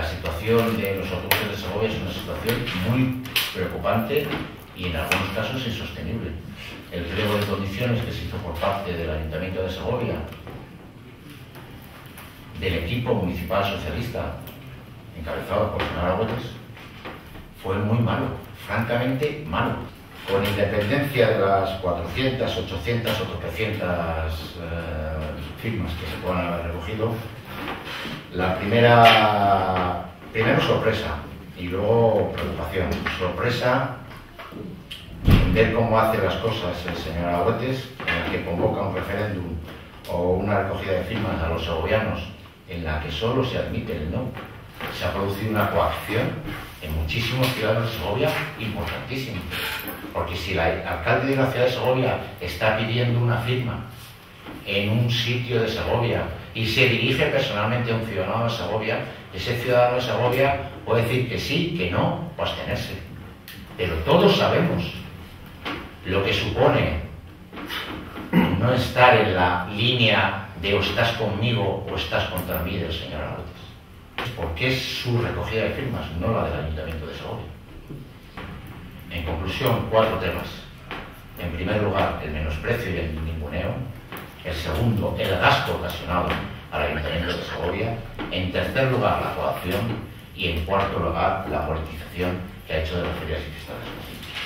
situación de los autobuses de Segovia es una situación muy preocupante y en algunos casos insostenible. El pliego de condiciones que se hizo por parte del Ayuntamiento de Segovia, del equipo municipal socialista, encabezado por Señor Agüetes, fue muy malo, francamente malo. Con independencia de las 400, 800 o 300 eh, firmas que se puedan haber recogido, la primera, primero sorpresa y luego preocupación. Sorpresa ver cómo hace las cosas el señor Agüetes, en el que convoca un referéndum o una recogida de firmas a los segovianos en la que solo se admite el no. Se ha producido una coacción en muchísimos ciudadanos de Segovia importantísima. Porque si el alcalde de la ciudad de Segovia está pidiendo una firma en un sitio de Segovia y se dirige personalmente a un ciudadano de Segovia, ese ciudadano de Segovia puede decir que sí, que no o abstenerse. Pero todos sabemos lo que supone no estar en la línea de o estás conmigo o estás contra mí del señor Arautes. Porque es su recogida de firmas, no la del Ayuntamiento de Segovia. En conclusión, cuatro temas. En primer lugar, el menosprecio y el ninguneo. El segundo, el gasto ocasionado al Ayuntamiento de Segovia. En tercer lugar, la coacción. Y en cuarto lugar, la politización que ha hecho de las ferias y fiestas.